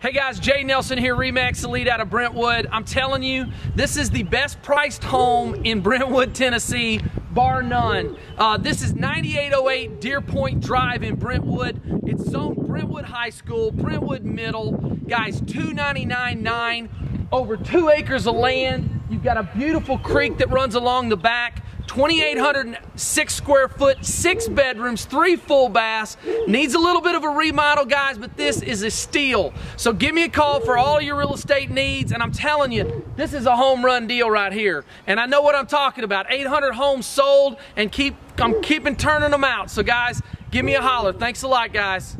Hey guys, Jay Nelson here, Remax Elite out of Brentwood. I'm telling you, this is the best priced home in Brentwood, Tennessee, bar none. Uh, this is 9808 Deer Pointe Drive in Brentwood. It's zoned Brentwood High School, Brentwood Middle. Guys, 299.9, over two acres of land. You've got a beautiful creek that runs along the back. 2,806 square foot, six bedrooms, three full baths. Needs a little bit of a remodel, guys, but this is a steal. So give me a call for all your real estate needs, and I'm telling you, this is a home run deal right here. And I know what I'm talking about. 800 homes sold, and keep I'm keeping turning them out. So guys, give me a holler. Thanks a lot, guys.